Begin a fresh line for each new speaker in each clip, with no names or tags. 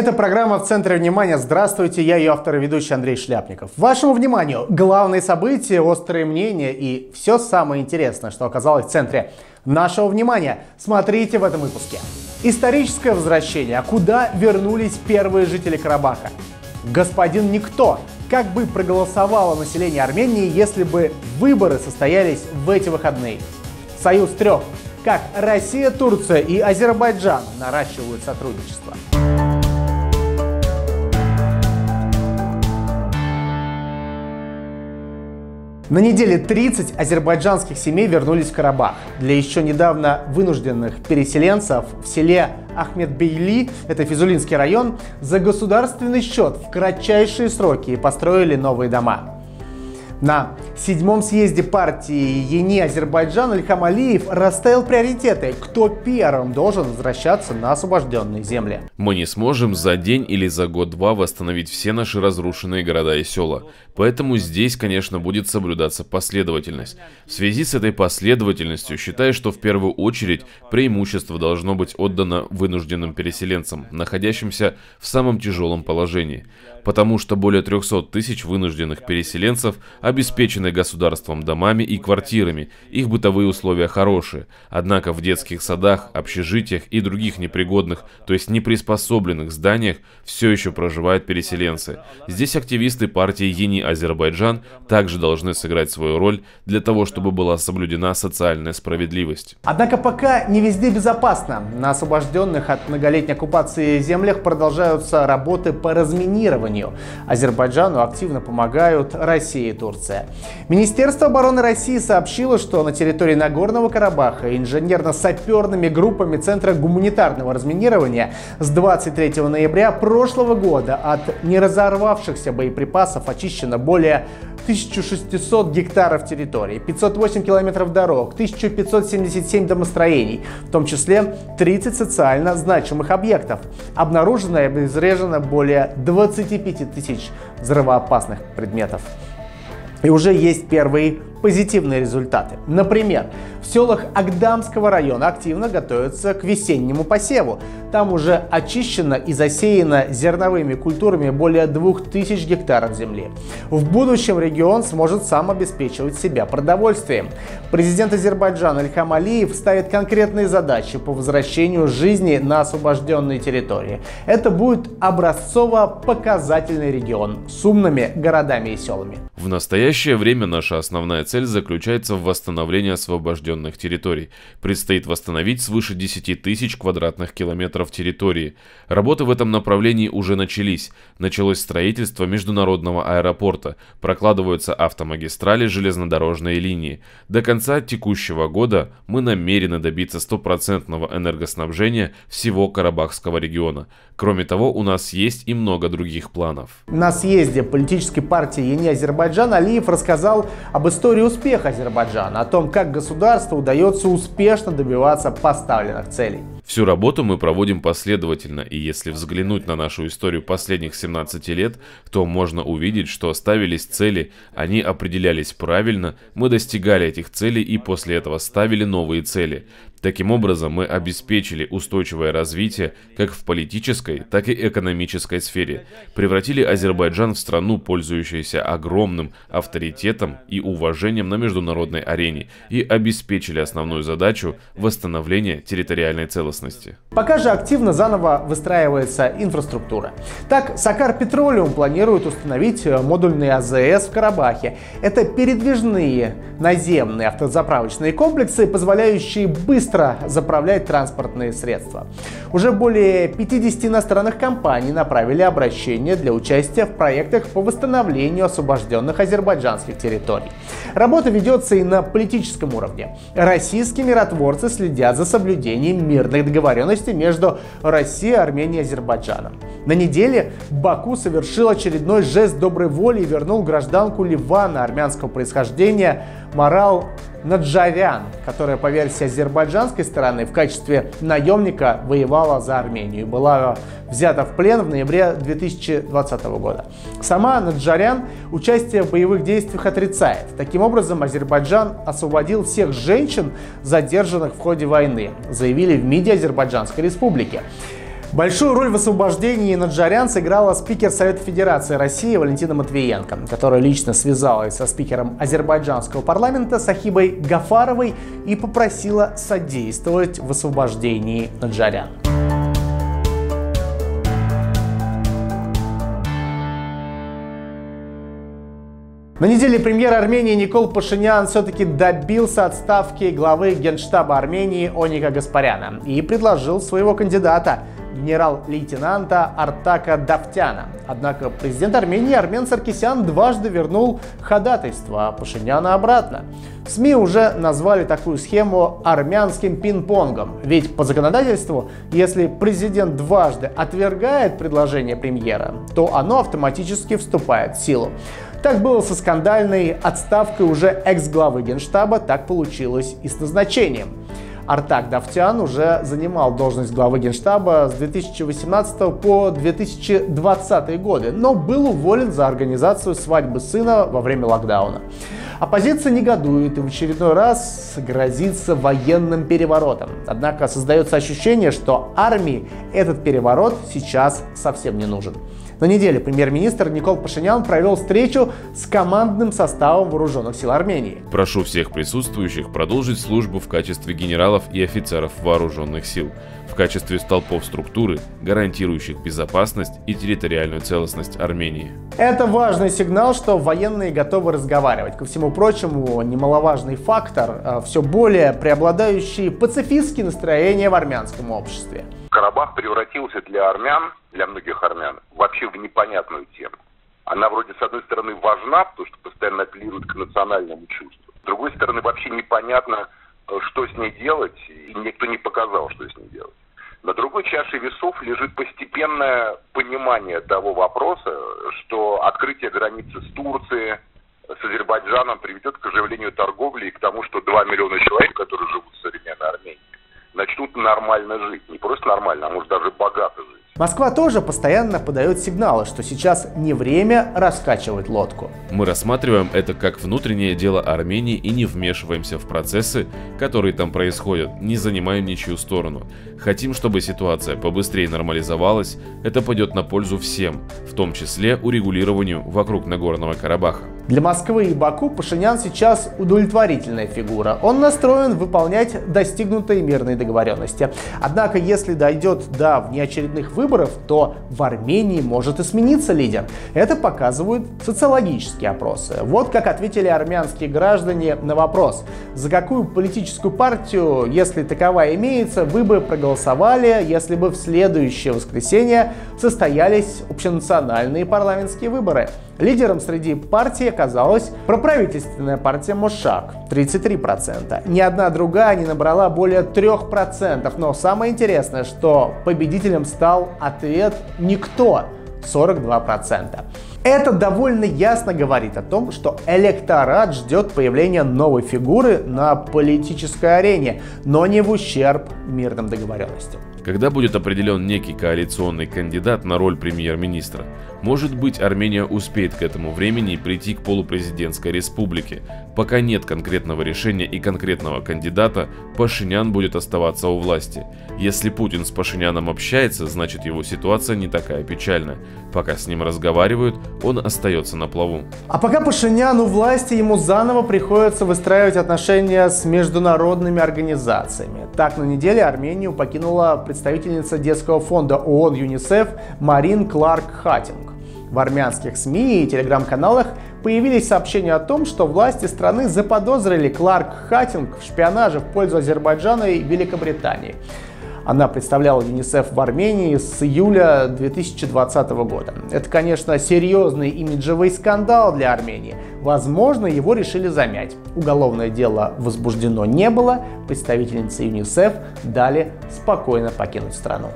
Это программа «В центре внимания». Здравствуйте, я ее автор и ведущий Андрей Шляпников. Вашему вниманию главные события, острые мнения и все самое интересное, что оказалось в центре нашего внимания. Смотрите в этом выпуске. Историческое возвращение. А куда вернулись первые жители Карабаха? Господин Никто. Как бы проголосовало население Армении, если бы выборы состоялись в эти выходные? Союз трех. Как Россия, Турция и Азербайджан наращивают сотрудничество. На неделе 30 азербайджанских семей вернулись в Карабах. Для еще недавно вынужденных переселенцев в селе Ахмедбейли, это Физулинский район, за государственный счет в кратчайшие сроки построили новые дома. На седьмом съезде партии Ени Азербайджан Ильхам Алиев расставил приоритеты, кто первым должен возвращаться на освобожденные земли.
Мы не сможем за день или за год-два восстановить все наши разрушенные города и села. Поэтому здесь, конечно, будет соблюдаться последовательность. В связи с этой последовательностью считаю, что в первую очередь преимущество должно быть отдано вынужденным переселенцам, находящимся в самом тяжелом положении. Потому что более 300 тысяч вынужденных переселенцев обеспечены государством домами и квартирами, их бытовые условия хорошие. Однако в детских садах, общежитиях и других непригодных, то есть неприспособленных зданиях все еще проживают переселенцы. Здесь активисты партии Ени Азербайджан также должны сыграть свою роль для того, чтобы была соблюдена социальная справедливость.
Однако пока не везде безопасно. На освобожденных от многолетней оккупации землях продолжаются работы по разминированию. Азербайджану активно помогают Россия и Турция. Министерство обороны России сообщило, что на территории Нагорного Карабаха инженерно-саперными группами Центра гуманитарного разминирования с 23 ноября прошлого года от неразорвавшихся боеприпасов очищено более 1600 гектаров территории, 508 километров дорог, 1577 домостроений, в том числе 30 социально значимых объектов. Обнаружено и обезврежено более 25 тысяч взрывоопасных предметов. И уже есть первые позитивные результаты. Например, в селах Агдамского района активно готовятся к весеннему посеву. Там уже очищено и засеяно зерновыми культурами более 2000 гектаров земли. В будущем регион сможет сам обеспечивать себя продовольствием. Президент Азербайджана Ильхам Алиев ставит конкретные задачи по возвращению жизни на освобожденные территории. Это будет образцово-показательный регион с умными городами и селами.
В настоящее время наша основная цель заключается в восстановлении освобожденных территорий. Предстоит восстановить свыше 10 тысяч квадратных километров территории. Работы в этом направлении уже начались. Началось строительство международного аэропорта, прокладываются автомагистрали, железнодорожные линии. До конца текущего года мы намерены добиться стопроцентного энергоснабжения всего Карабахского региона. Кроме того, у нас есть и много других планов.
На съезде политической партии Ени Азербайджан Алиев рассказал об истории истории успеха Азербайджана, о том, как государству удается успешно добиваться поставленных целей.
Всю работу мы проводим последовательно, и если взглянуть на нашу историю последних 17 лет, то можно увидеть, что ставились цели, они определялись правильно, мы достигали этих целей и после этого ставили новые цели. Таким образом, мы обеспечили устойчивое развитие как в политической, так и экономической сфере, превратили Азербайджан в страну, пользующуюся огромным авторитетом и уважением на международной арене, и обеспечили основную задачу восстановления территориальной целостности.
Пока же активно заново выстраивается инфраструктура. Так, Сакар Петролиум планирует установить модульный АЗС в Карабахе. Это передвижные наземные автозаправочные комплексы, позволяющие быстро быстро заправлять транспортные средства. Уже более 50 иностранных компаний направили обращение для участия в проектах по восстановлению освобожденных азербайджанских территорий. Работа ведется и на политическом уровне. Российские миротворцы следят за соблюдением мирных договоренностей между Россией, Арменией и Азербайджаном. На неделе Баку совершил очередной жест доброй воли и вернул гражданку Ливана армянского происхождения Марал Наджарян, которая по версии азербайджанской стороны в качестве наемника воевала за Армению и была взята в плен в ноябре 2020 года. Сама Наджарян участие в боевых действиях отрицает. Таким образом, Азербайджан освободил всех женщин, задержанных в ходе войны, заявили в МИДе Азербайджанской республики. Большую роль в освобождении наджарян сыграла спикер Совета Федерации России Валентина Матвиенко, которая лично связалась со спикером азербайджанского парламента Сахибой Гафаровой и попросила содействовать в освобождении наджарян. На неделе премьер Армении Никол Пашинян все-таки добился отставки главы Генштаба Армении Оника Гаспаряна и предложил своего кандидата генерал-лейтенанта Артака Давтяна. Однако президент Армении Армен Саркисян дважды вернул ходатайство Пашиняна обратно. СМИ уже назвали такую схему армянским пинг-понгом. Ведь по законодательству, если президент дважды отвергает предложение премьера, то оно автоматически вступает в силу. Так было со скандальной отставкой уже экс-главы Генштаба, так получилось и с назначением. Артак Давтян уже занимал должность главы Генштаба с 2018 по 2020 годы, но был уволен за организацию свадьбы сына во время локдауна. Оппозиция негодует и в очередной раз грозится военным переворотом. Однако создается ощущение, что армии этот переворот сейчас совсем не нужен. На неделе премьер-министр Никол Пашинян провел встречу с командным составом вооруженных сил Армении.
Прошу всех присутствующих продолжить службу в качестве генералов и офицеров вооруженных сил, в качестве столпов структуры, гарантирующих безопасность и территориальную целостность Армении.
Это важный сигнал, что военные готовы разговаривать. Ко всему прочему, немаловажный фактор, э, все более преобладающие пацифистские настроения в армянском обществе.
Карабах превратился для армян, для многих армян, вообще в непонятную тему. Она вроде, с одной стороны, важна, потому что постоянно апеллирует к национальному чувству. С другой стороны, вообще непонятно, э, что с ней делать, и никто не показал, что с ней делать. На другой чаше весов лежит постепенное понимание того вопроса, что открытие границы с Турцией, с Азербайджаном приведет к оживлению торговли и к тому, что 2 миллиона человек, которые живут в современной Армении, начнут нормально жить. Не просто нормально, а может даже богато жить.
Москва тоже постоянно подает сигналы, что сейчас не время раскачивать лодку.
Мы рассматриваем это как внутреннее дело Армении и не вмешиваемся в процессы, которые там происходят, не занимаем ничью сторону. Хотим, чтобы ситуация побыстрее нормализовалась, это пойдет на пользу всем, в том числе урегулированию вокруг Нагорного Карабаха.
Для Москвы и Баку Пашинян сейчас удовлетворительная фигура. Он настроен выполнять достигнутые мирные договоренности. Однако, если дойдет до внеочередных выборов, то в Армении может и смениться лидер. Это показывают социологические опросы. Вот как ответили армянские граждане на вопрос, за какую политическую партию, если таковая имеется, вы бы проголосовали, если бы в следующее воскресенье состоялись общенациональные парламентские выборы. Лидером среди партий оказалась проправительственная партия Мошак 33%. Ни одна другая не набрала более 3%. Но самое интересное, что победителем стал ответ «Никто» 42%. Это довольно ясно говорит о том, что электорат ждет появления новой фигуры на политической арене, но не в ущерб мирным договоренностям.
Когда будет определен некий коалиционный кандидат на роль премьер-министра, может быть Армения успеет к этому времени прийти к полупрезидентской республике. Пока нет конкретного решения и конкретного кандидата, Пашинян будет оставаться у власти. Если Путин с Пашиняном общается, значит его ситуация не такая печальная. Пока с ним разговаривают, он остается на плаву.
А пока Пашинян у власти, ему заново приходится выстраивать отношения с международными организациями. Так, на неделе Армению покинула представительница детского фонда ООН ЮНИСЕФ Марин Кларк Хаттинг. В армянских СМИ и телеграм-каналах появились сообщения о том, что власти страны заподозрили Кларк Хаттинг в шпионаже в пользу Азербайджана и Великобритании. Она представляла ЮНИСЕФ в Армении с июля 2020 года. Это, конечно, серьезный имиджевый скандал для Армении. Возможно, его решили замять. Уголовное дело возбуждено не было, представительнице ЮНИСЕФ дали спокойно покинуть страну.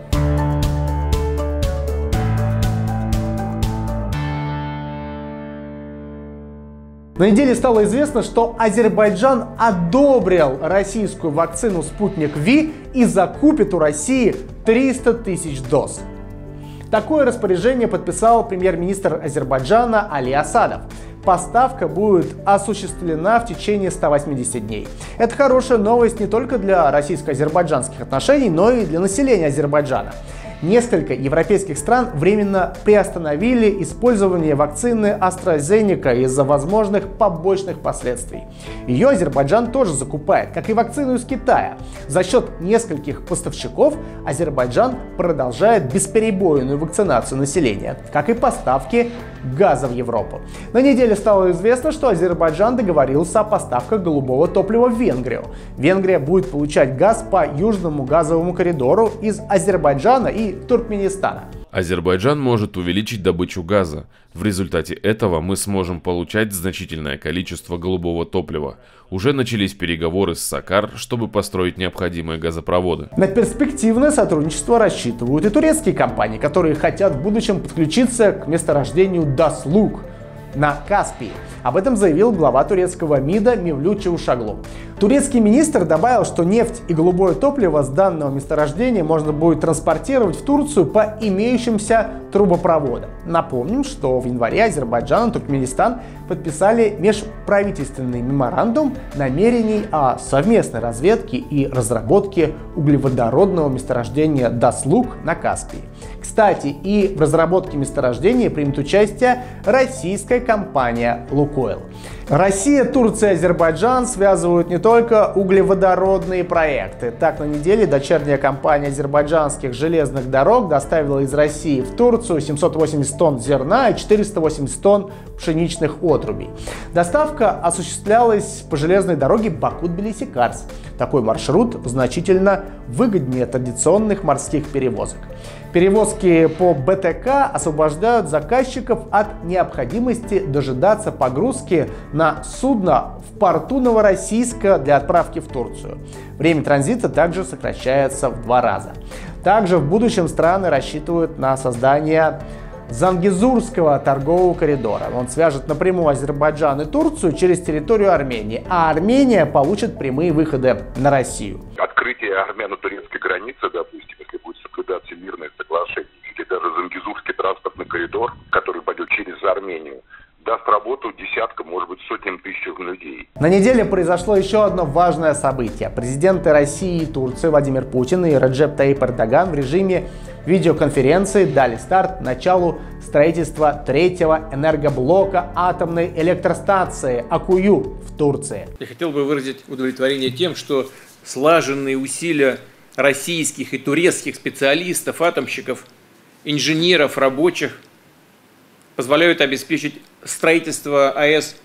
На неделе стало известно, что Азербайджан одобрил российскую вакцину «Спутник Ви» и закупит у России 300 тысяч доз. Такое распоряжение подписал премьер-министр Азербайджана Али Асадов. Поставка будет осуществлена в течение 180 дней. Это хорошая новость не только для российско-азербайджанских отношений, но и для населения Азербайджана. Несколько европейских стран временно приостановили использование вакцины AstraZeneca из-за возможных побочных последствий. Ее Азербайджан тоже закупает, как и вакцину из Китая. За счет нескольких поставщиков Азербайджан продолжает бесперебойную вакцинацию населения, как и поставки газа в Европу. На неделе стало известно, что Азербайджан договорился о поставках голубого топлива в Венгрию. Венгрия будет получать газ по южному газовому коридору из Азербайджана и Туркменистана.
Азербайджан может увеличить добычу газа. В результате этого мы сможем получать значительное количество голубого топлива. Уже начались переговоры с Сакар, чтобы построить необходимые газопроводы.
На перспективное сотрудничество рассчитывают и турецкие компании, которые хотят в будущем подключиться к месторождению Даслук на Каспии. Об этом заявил глава турецкого МИДа Мевлют Чаушаглу. Турецкий министр добавил, что нефть и голубое топливо с данного месторождения можно будет транспортировать в Турцию по имеющимся трубопроводам. Напомним, что в январе Азербайджан и Туркменистан подписали межправительственный меморандум намерений о совместной разведке и разработке углеводородного месторождения Даслук на Каспии. Кстати, и в разработке месторождения примет участие российская компания «Лукойл». Россия, Турция Азербайджан связывают не только углеводородные проекты. Так, на неделе дочерняя компания азербайджанских железных дорог доставила из России в Турцию 780 тонн зерна и 480 тонн пшеничных отрубей. Доставка осуществлялась по железной дороге Баку-Тбилиси-Карс. Такой маршрут значительно выгоднее традиционных морских перевозок. Перевозки по БТК освобождают заказчиков от необходимости дожидаться погрузки на судно в порту Новороссийска для отправки в Турцию. Время транзита также сокращается в два раза. Также в будущем страны рассчитывают на создание Зангизурского торгового коридора. Он свяжет напрямую Азербайджан и Турцию через территорию Армении, а Армения получит прямые выходы на Россию.
Открытие армяно-турецкой границы, допустим, если будет соблюдаться мирное соглашение, или даже Зангизурский транспортный коридор, который пойдет через Армению, даст работу десяткам, может быть, сотням тысяч людей.
На неделе произошло еще одно важное событие. Президенты России и Турции Владимир Путин и Раджеп Таип Эрдоган в режиме видеоконференции дали старт началу строительства третьего энергоблока атомной электростанции Акую в Турции.
Я хотел бы выразить удовлетворение тем, что слаженные усилия российских и турецких специалистов, атомщиков, инженеров, рабочих позволяют обеспечить строительство АЭС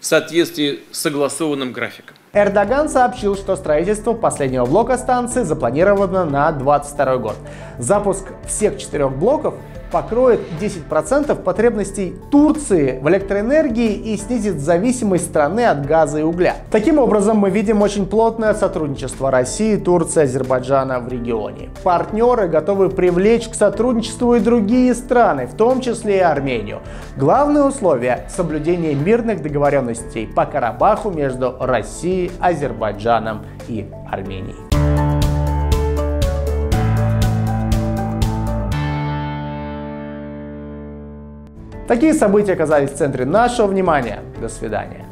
в соответствии с согласованным графиком.
Эрдоган сообщил, что строительство последнего блока станции запланировано на 2022 год. Запуск всех четырех блоков покроет 10% потребностей Турции в электроэнергии и снизит зависимость страны от газа и угля. Таким образом, мы видим очень плотное сотрудничество России, Турции, Азербайджана в регионе. Партнеры готовы привлечь к сотрудничеству и другие страны, в том числе и Армению. Главное условие – соблюдение мирных договоренностей по Карабаху между Россией, Азербайджаном и Арменией. Такие события оказались в центре нашего внимания. До свидания.